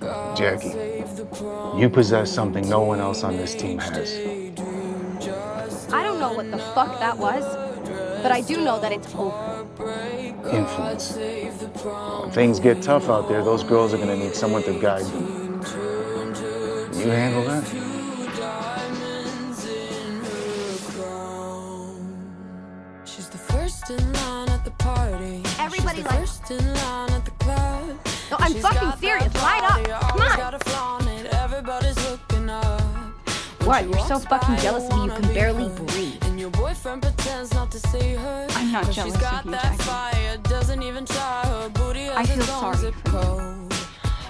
Jackie, you possess something no one else on this team has. I don't know what the fuck that was, but I do know that it's over. Influence. When things get tough out there, those girls are gonna need someone to guide them. You handle that? She's the I'm She's fucking got serious. Light up. body, Come on. gotta it. Everybody's looking up. What? You're so fucking jealous of me you can barely breathe. And your boyfriend pretends not to see her. I'm not jealous she's of got you, that Jackie. fire, doesn't even try her booty I has feel sorry zip for you. code.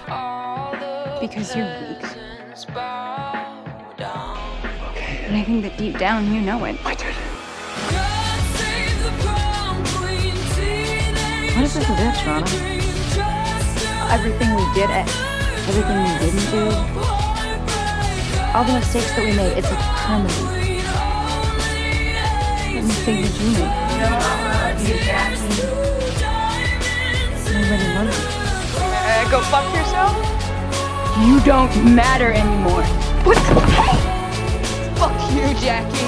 All the Because you're weak. curtains bow down. And I think that deep down you know it. I did. God save the prom queen, What is this about, Toronto? Dream, just a Everything we did, everything we didn't do, all the mistakes that we made, it's like permanent. What mistake did you make? Nobody loves you. Uh, go fuck yourself? You don't matter anymore. What the hey! Fuck you, Jackie.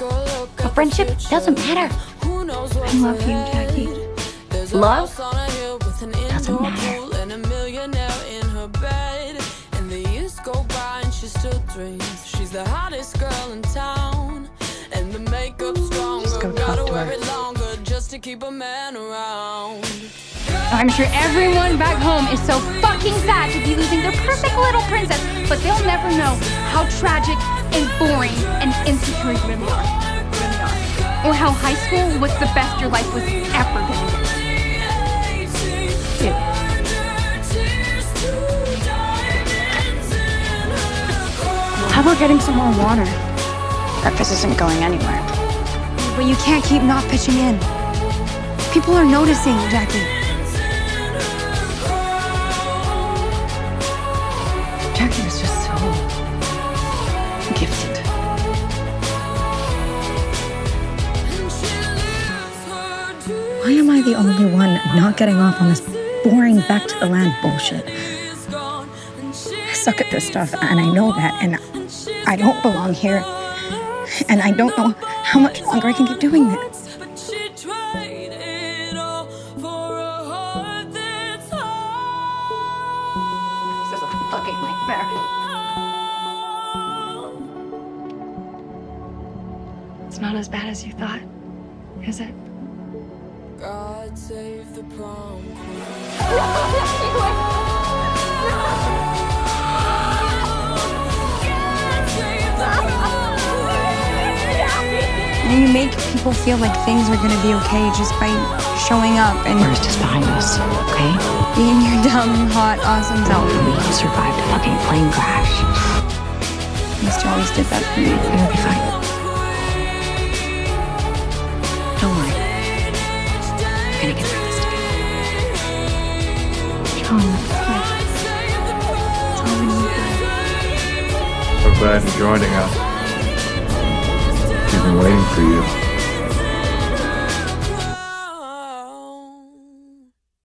A look A at friendship doesn't matter. Who knows I love you. Jackie. Love house on a hill with an doesn't matter. pool and a millionaire in her bed. And the years go by and she still dreams. She's the hottest girl in town. And the makeup's stronger. Just go Gotta wear it longer just to keep a man around. I'm sure everyone back home is so fucking sad to be losing their perfect little princess, but they'll never know how tragic and boring and insecure you really are. Or how high school was the best your life was ever gonna. How about getting some more water? Breakfast isn't going anywhere. But you can't keep not pitching in. People are noticing, Jackie. Jackie was just so gifted. Why am I the only one not getting off on this boring back to the land bullshit? I suck at this stuff, and I know that, and I don't belong here. And I don't know how much longer I can keep doing this. But she tried it all for a heart that's hard. This is a fucking nightmare. It's not as bad as you thought, is it? God save the prom queen. And you make people feel like things are gonna be okay just by showing up and Worst is behind us, okay? being your dumb, hot, awesome self. We survived a fucking plane crash. At least always did that for me. It'll be fine. Don't worry. We're gonna get through this together. John, that's good. That's all we need. We're glad you're joining us. Waiting for you.